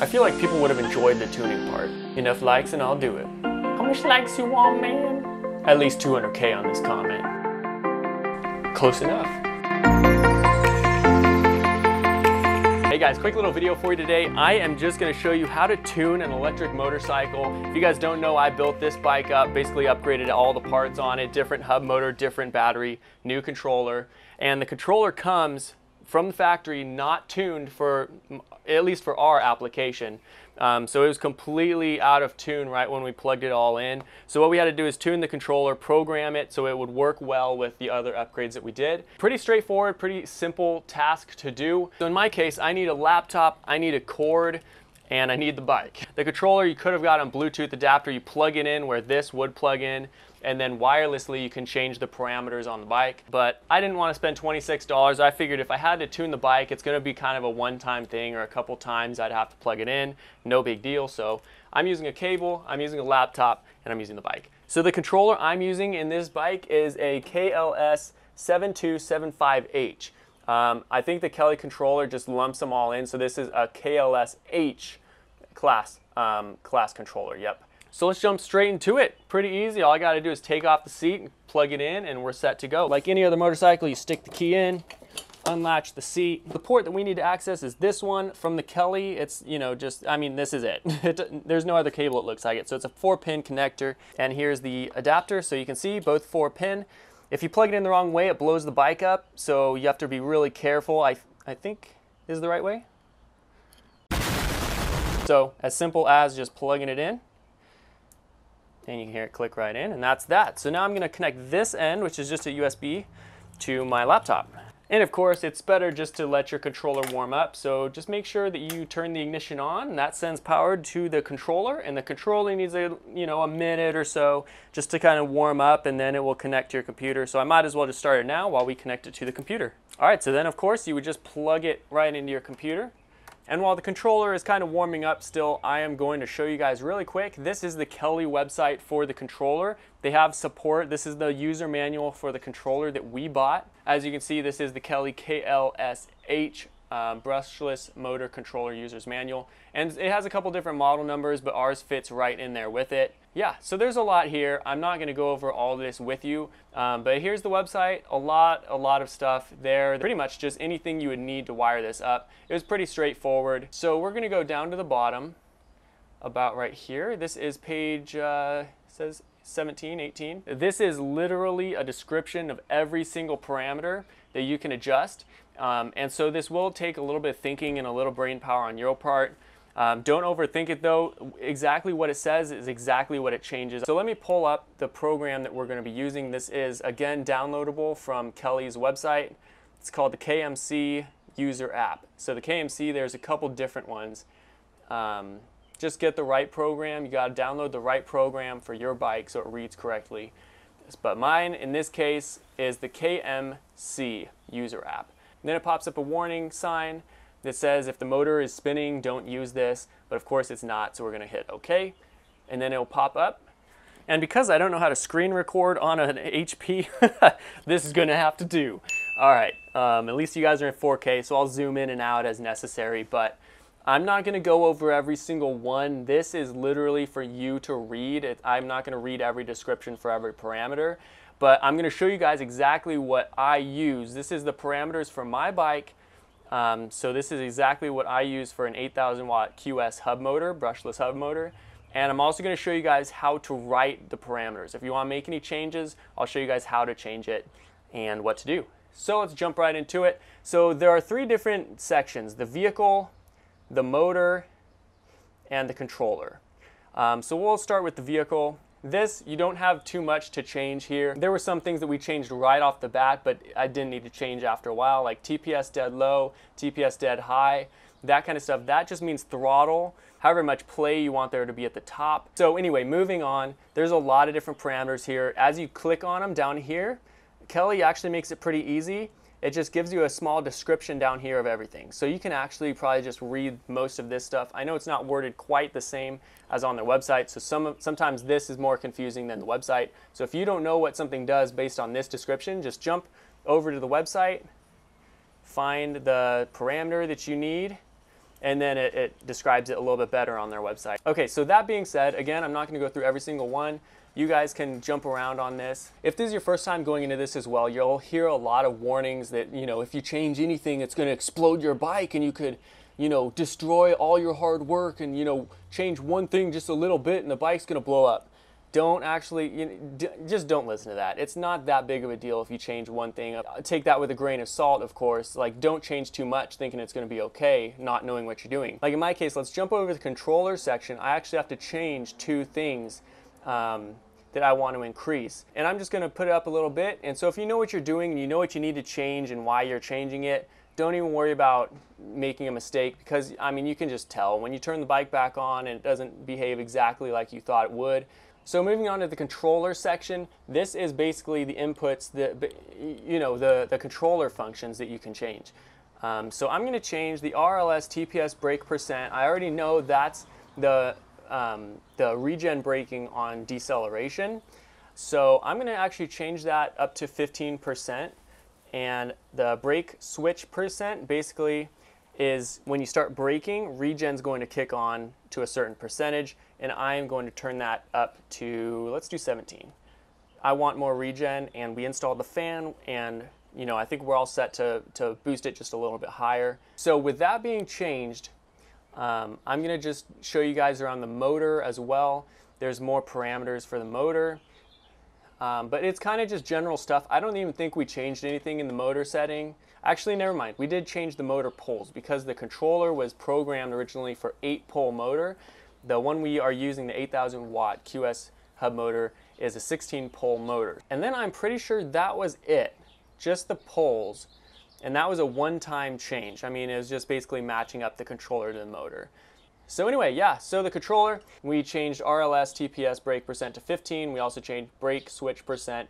I feel like people would have enjoyed the tuning part. Enough likes and I'll do it. How much likes you want, man? At least 200k on this comment. Close enough. Hey guys, quick little video for you today. I am just gonna show you how to tune an electric motorcycle. If you guys don't know, I built this bike up, basically upgraded all the parts on it, different hub motor, different battery, new controller. And the controller comes from the factory, not tuned for, at least for our application. Um, so it was completely out of tune right when we plugged it all in. So what we had to do is tune the controller, program it so it would work well with the other upgrades that we did. Pretty straightforward, pretty simple task to do. So in my case, I need a laptop, I need a cord, and I need the bike. The controller you could have got on Bluetooth adapter, you plug it in where this would plug in and then wirelessly you can change the parameters on the bike. But I didn't want to spend $26. I figured if I had to tune the bike, it's going to be kind of a one-time thing or a couple times I'd have to plug it in. No big deal. So I'm using a cable, I'm using a laptop, and I'm using the bike. So the controller I'm using in this bike is a KLS 7275H. Um, I think the Kelly controller just lumps them all in. So this is a KLS H class, um, class controller, yep. So let's jump straight into it. Pretty easy. All I got to do is take off the seat plug it in and we're set to go. Like any other motorcycle, you stick the key in, unlatch the seat. The port that we need to access is this one from the Kelly. It's, you know, just, I mean, this is it. it there's no other cable it looks like it. So it's a four pin connector and here's the adapter. So you can see both four pin. If you plug it in the wrong way, it blows the bike up. So you have to be really careful. I, I think is the right way. So as simple as just plugging it in and you can hear it click right in and that's that. So now I'm going to connect this end, which is just a USB, to my laptop. And of course, it's better just to let your controller warm up. So just make sure that you turn the ignition on that sends power to the controller and the controller needs a, you know, a minute or so just to kind of warm up and then it will connect to your computer. So I might as well just start it now while we connect it to the computer. All right, so then of course you would just plug it right into your computer. And while the controller is kind of warming up still, I am going to show you guys really quick. This is the Kelly website for the controller. They have support. This is the user manual for the controller that we bought. As you can see, this is the Kelly KLSH um, brushless motor controller user's manual. And it has a couple different model numbers, but ours fits right in there with it. Yeah, so there's a lot here. I'm not gonna go over all this with you, um, but here's the website. A lot, a lot of stuff there. Pretty much just anything you would need to wire this up. It was pretty straightforward. So we're gonna go down to the bottom, about right here. This is page, uh, says 17, 18. This is literally a description of every single parameter that you can adjust. Um, and so this will take a little bit of thinking and a little brain power on your part. Um, don't overthink it though. Exactly what it says is exactly what it changes. So let me pull up the program that we're going to be using. This is again downloadable from Kelly's website. It's called the KMC user app. So the KMC, there's a couple different ones. Um, just get the right program. You got to download the right program for your bike so it reads correctly. But mine, in this case, is the KMC user app. And then it pops up a warning sign that says if the motor is spinning, don't use this. But of course it's not, so we're gonna hit OK. And then it'll pop up. And because I don't know how to screen record on an HP, this is gonna have to do. All right, um, at least you guys are in 4K, so I'll zoom in and out as necessary. But I'm not going to go over every single one. This is literally for you to read. I'm not going to read every description for every parameter but I'm going to show you guys exactly what I use. This is the parameters for my bike. Um, so this is exactly what I use for an 8000 watt QS hub motor, brushless hub motor. And I'm also going to show you guys how to write the parameters. If you want to make any changes, I'll show you guys how to change it and what to do. So let's jump right into it. So there are three different sections, the vehicle, the motor, and the controller. Um, so we'll start with the vehicle. This, you don't have too much to change here. There were some things that we changed right off the bat, but I didn't need to change after a while, like TPS dead low, TPS dead high, that kind of stuff. That just means throttle, however much play you want there to be at the top. So anyway, moving on, there's a lot of different parameters here. As you click on them down here, Kelly actually makes it pretty easy it just gives you a small description down here of everything. So you can actually probably just read most of this stuff. I know it's not worded quite the same as on their website, so some, sometimes this is more confusing than the website. So if you don't know what something does based on this description, just jump over to the website, find the parameter that you need, and then it, it describes it a little bit better on their website. Okay, so that being said, again, I'm not going to go through every single one. You guys can jump around on this. If this is your first time going into this as well, you'll hear a lot of warnings that, you know, if you change anything, it's going to explode your bike and you could, you know, destroy all your hard work and, you know, change one thing just a little bit and the bike's going to blow up. Don't actually you know, just don't listen to that. It's not that big of a deal if you change one thing. Uh, take that with a grain of salt of course. Like don't change too much thinking it's going to be okay not knowing what you're doing. Like in my case let's jump over the controller section. I actually have to change two things um, that I want to increase. And I'm just going to put it up a little bit. And so if you know what you're doing and you know what you need to change and why you're changing it, don't even worry about making a mistake because I mean you can just tell when you turn the bike back on and it doesn't behave exactly like you thought it would so moving on to the controller section, this is basically the inputs, the, you know, the, the controller functions that you can change. Um, so I'm going to change the RLS TPS brake percent. I already know that's the, um, the regen braking on deceleration. So I'm going to actually change that up to 15%. And the brake switch percent basically is when you start braking, regen's going to kick on to a certain percentage, and I am going to turn that up to, let's do 17. I want more regen, and we installed the fan, and you know, I think we're all set to, to boost it just a little bit higher. So with that being changed, um, I'm gonna just show you guys around the motor as well. There's more parameters for the motor. Um, but it's kind of just general stuff. I don't even think we changed anything in the motor setting. Actually, never mind. We did change the motor poles because the controller was programmed originally for 8-pole motor. The one we are using, the 8,000 watt QS hub motor, is a 16-pole motor. And then I'm pretty sure that was it, just the poles. And that was a one-time change. I mean, it was just basically matching up the controller to the motor. So anyway, yeah, so the controller, we changed RLS TPS brake percent to 15. We also changed brake switch percent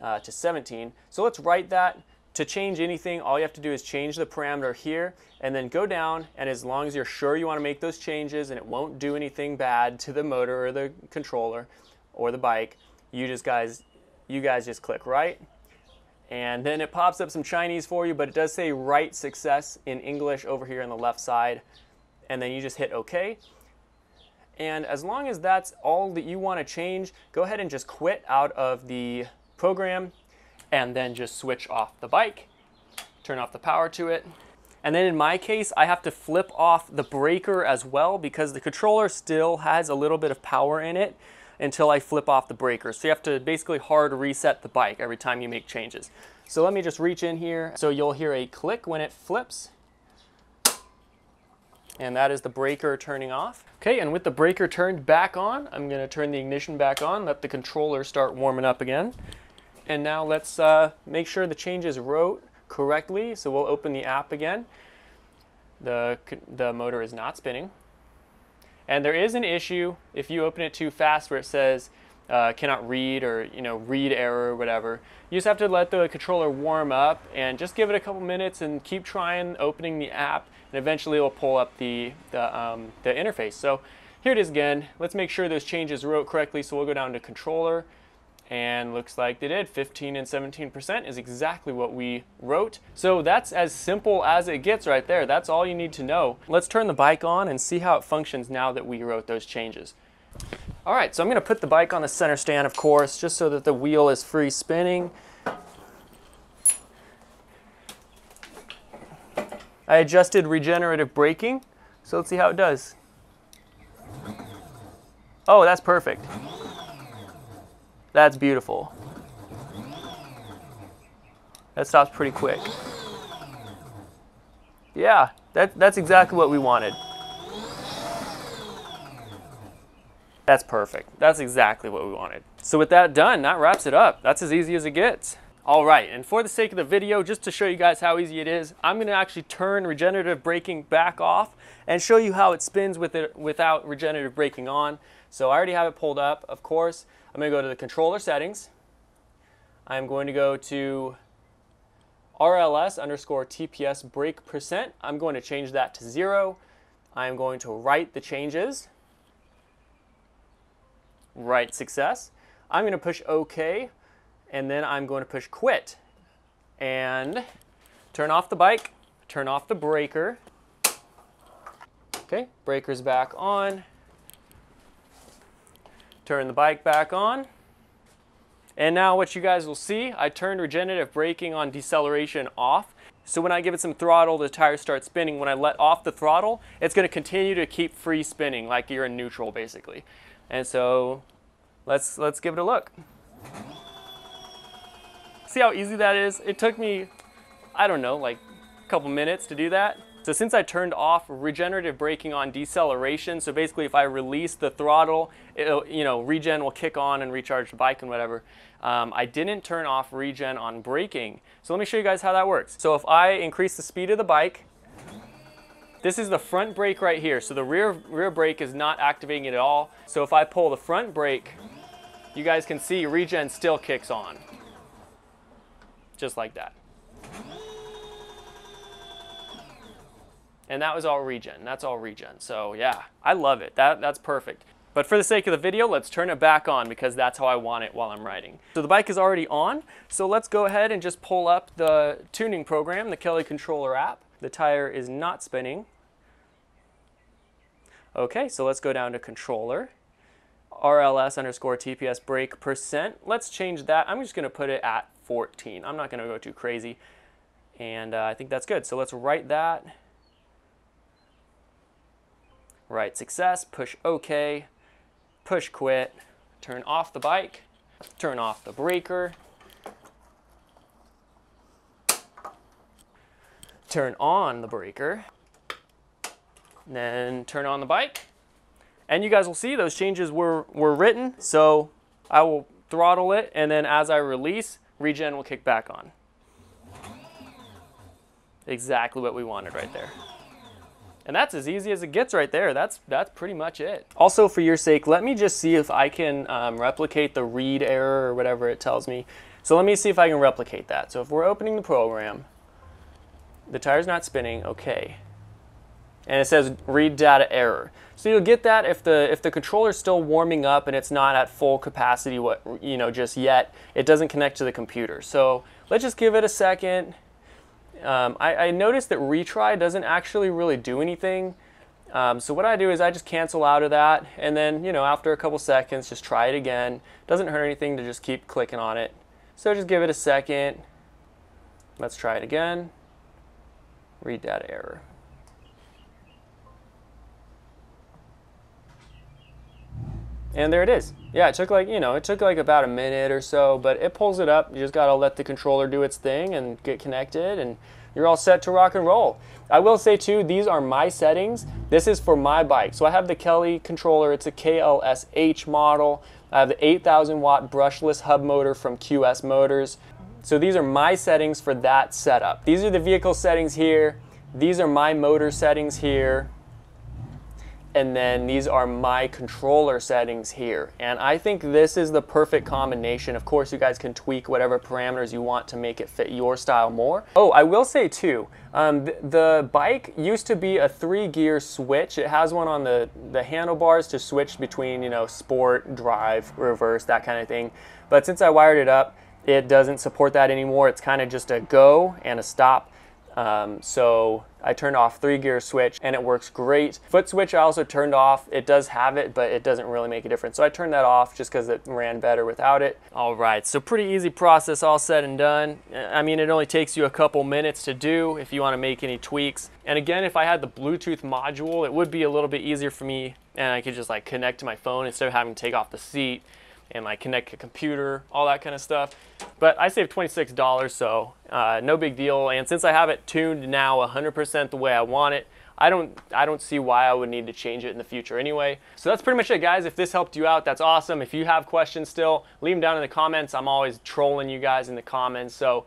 uh, to 17. So let's write that. To change anything, all you have to do is change the parameter here and then go down and as long as you're sure you want to make those changes and it won't do anything bad to the motor or the controller or the bike, you just guys, you guys just click right and then it pops up some Chinese for you, but it does say write success in English over here on the left side and then you just hit OK. And as long as that's all that you want to change, go ahead and just quit out of the program and then just switch off the bike, turn off the power to it. And then in my case, I have to flip off the breaker as well because the controller still has a little bit of power in it until I flip off the breaker. So you have to basically hard reset the bike every time you make changes. So let me just reach in here. So you'll hear a click when it flips and that is the breaker turning off. Okay, and with the breaker turned back on, I'm gonna turn the ignition back on, let the controller start warming up again. And now let's uh, make sure the changes wrote correctly. So we'll open the app again. The, the motor is not spinning. And there is an issue if you open it too fast where it says uh, cannot read or you know read error or whatever. You just have to let the controller warm up and just give it a couple minutes and keep trying opening the app and eventually it will pull up the, the, um, the interface. So here it is again. Let's make sure those changes wrote correctly. So we'll go down to controller and looks like they did 15 and 17% is exactly what we wrote. So that's as simple as it gets right there. That's all you need to know. Let's turn the bike on and see how it functions now that we wrote those changes. All right, so I'm gonna put the bike on the center stand, of course, just so that the wheel is free spinning. I adjusted regenerative braking, so let's see how it does. Oh, that's perfect. That's beautiful. That stops pretty quick. Yeah, that, that's exactly what we wanted. That's perfect. That's exactly what we wanted. So with that done, that wraps it up. That's as easy as it gets. All right, and for the sake of the video, just to show you guys how easy it is, I'm gonna actually turn regenerative braking back off and show you how it spins with it without regenerative braking on. So I already have it pulled up, of course. I'm gonna go to the controller settings. I'm going to go to RLS underscore TPS brake percent. I'm going to change that to zero. I'm going to write the changes Write success. I'm going to push OK, and then I'm going to push quit. And turn off the bike, turn off the breaker. Okay, breaker's back on. Turn the bike back on. And now what you guys will see, I turned regenerative braking on deceleration off. So when I give it some throttle, the tires start spinning. When I let off the throttle, it's gonna continue to keep free spinning like you're in neutral basically. And so let's, let's give it a look. See how easy that is? It took me, I don't know, like a couple minutes to do that. So since I turned off regenerative braking on deceleration, so basically if I release the throttle, you know, regen will kick on and recharge the bike and whatever. Um, I didn't turn off regen on braking. So let me show you guys how that works. So if I increase the speed of the bike, this is the front brake right here. So the rear, rear brake is not activating it at all. So if I pull the front brake, you guys can see regen still kicks on. Just like that. And that was all regen. That's all regen. So yeah, I love it. That, that's perfect. But for the sake of the video, let's turn it back on because that's how I want it while I'm riding. So the bike is already on. So let's go ahead and just pull up the tuning program, the Kelly Controller app. The tire is not spinning. Okay, so let's go down to controller. RLS underscore TPS brake percent. Let's change that. I'm just gonna put it at 14. I'm not gonna go too crazy. And uh, I think that's good. So let's write that write success, push OK, push quit, turn off the bike, turn off the breaker, turn on the breaker, then turn on the bike. And you guys will see those changes were, were written. So I will throttle it and then as I release, regen will kick back on. Exactly what we wanted right there. And that's as easy as it gets right there. That's, that's pretty much it. Also, for your sake, let me just see if I can um, replicate the read error or whatever it tells me. So let me see if I can replicate that. So if we're opening the program, the tire's not spinning, okay. And it says read data error. So you'll get that if the if the controller's still warming up and it's not at full capacity what you know just yet, it doesn't connect to the computer. So let's just give it a second. Um, I, I, noticed that retry doesn't actually really do anything. Um, so what I do is I just cancel out of that and then, you know, after a couple seconds, just try it again. Doesn't hurt anything to just keep clicking on it. So just give it a second. Let's try it again. Read data error. And there it is. Yeah, it took like, you know, it took like about a minute or so, but it pulls it up. You just got to let the controller do its thing and get connected and you're all set to rock and roll. I will say too, these are my settings. This is for my bike. So I have the Kelly controller. It's a KLSH model. I have the 8,000 watt brushless hub motor from QS Motors. So these are my settings for that setup. These are the vehicle settings here. These are my motor settings here and then these are my controller settings here. And I think this is the perfect combination. Of course, you guys can tweak whatever parameters you want to make it fit your style more. Oh, I will say too, um, the, the bike used to be a three gear switch. It has one on the, the handlebars to switch between, you know, sport, drive, reverse, that kind of thing. But since I wired it up, it doesn't support that anymore. It's kind of just a go and a stop. Um, so I turned off three gear switch and it works great. Foot switch I also turned off. It does have it, but it doesn't really make a difference. So I turned that off just because it ran better without it. All right, so pretty easy process all said and done. I mean, it only takes you a couple minutes to do if you want to make any tweaks. And again, if I had the Bluetooth module, it would be a little bit easier for me and I could just like connect to my phone instead of having to take off the seat and like connect a computer, all that kind of stuff. But I saved $26, so uh, no big deal. And since I have it tuned now 100% the way I want it, I don't, I don't see why I would need to change it in the future anyway. So that's pretty much it, guys. If this helped you out, that's awesome. If you have questions still, leave them down in the comments. I'm always trolling you guys in the comments, so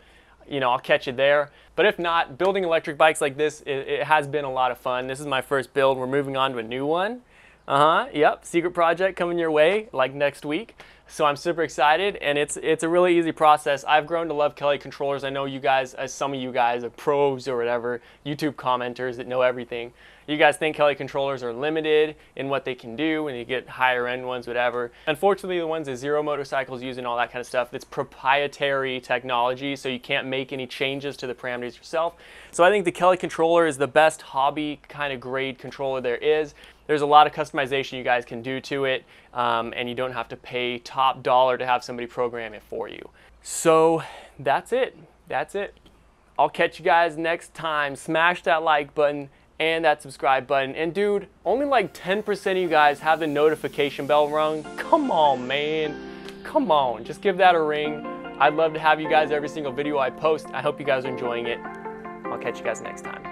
you know, I'll catch you there. But if not, building electric bikes like this, it, it has been a lot of fun. This is my first build. We're moving on to a new one. Uh-huh, yep, secret project coming your way like next week. So I'm super excited, and it's it's a really easy process. I've grown to love Kelly controllers. I know you guys, as some of you guys are pros or whatever, YouTube commenters that know everything. You guys think Kelly controllers are limited in what they can do, and you get higher end ones, whatever. Unfortunately, the ones that Zero Motorcycles use and all that kind of stuff, it's proprietary technology, so you can't make any changes to the parameters yourself. So I think the Kelly controller is the best hobby kind of grade controller there is. There's a lot of customization you guys can do to it, um, and you don't have to pay top dollar to have somebody program it for you. So that's it. That's it. I'll catch you guys next time. Smash that like button and that subscribe button. And dude, only like 10% of you guys have the notification bell rung. Come on, man. Come on, just give that a ring. I'd love to have you guys every single video I post. I hope you guys are enjoying it. I'll catch you guys next time.